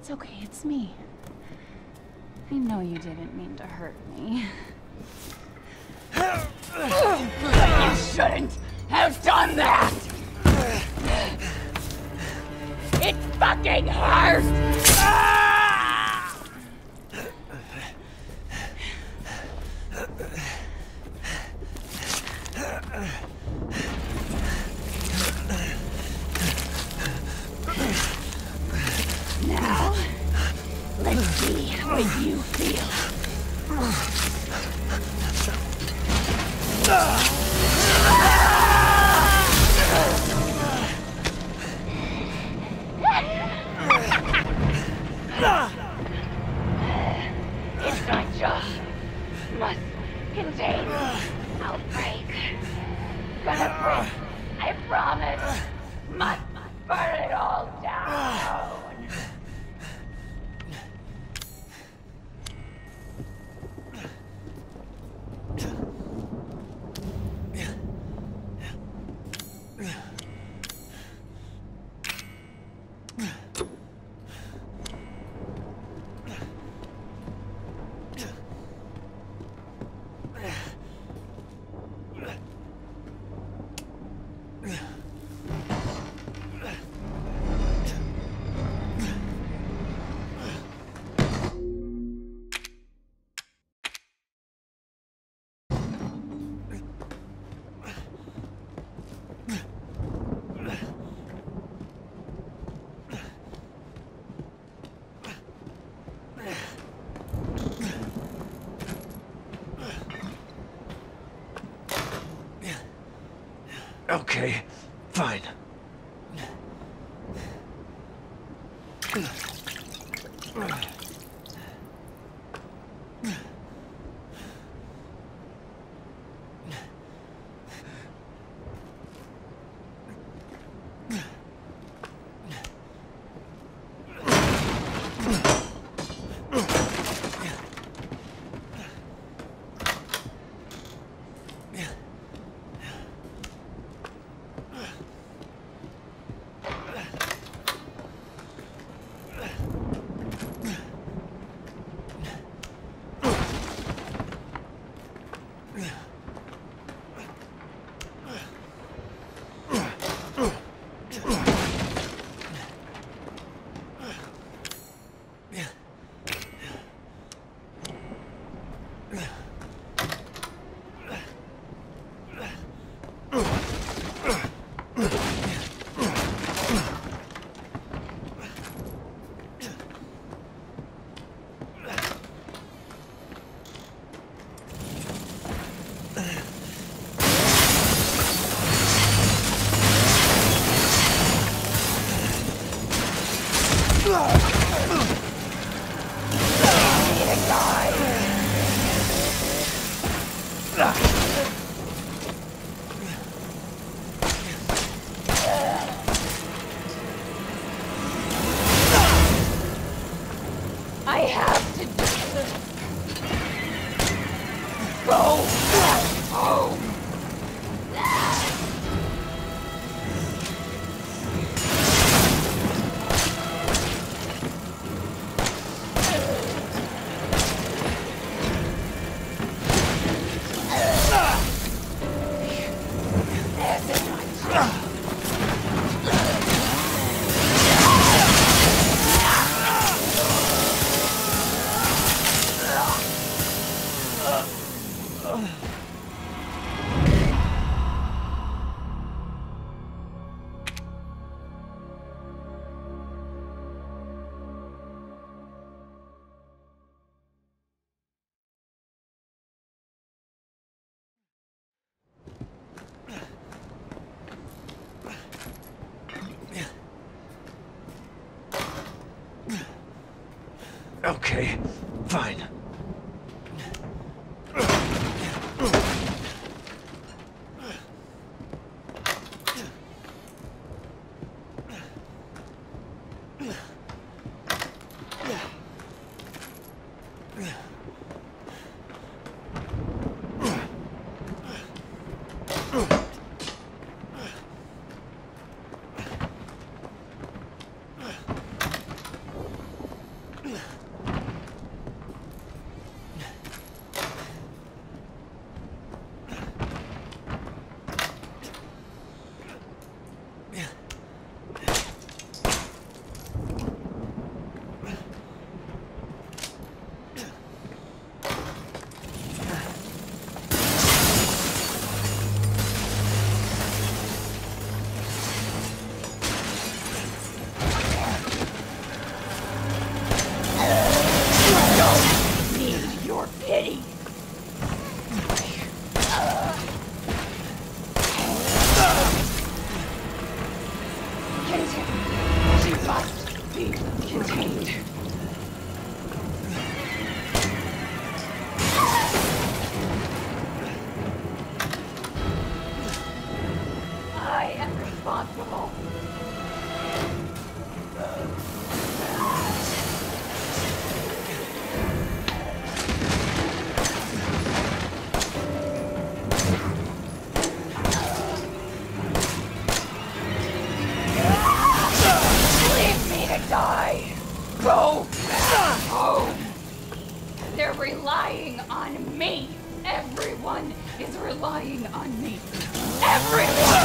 It's okay, it's me. I know you didn't mean to hurt me. You shouldn't have done that! It fucking hurts! Ah! Okay, fine. I Okay, fine. home. They're relying on me. Everyone is relying on me. Everyone!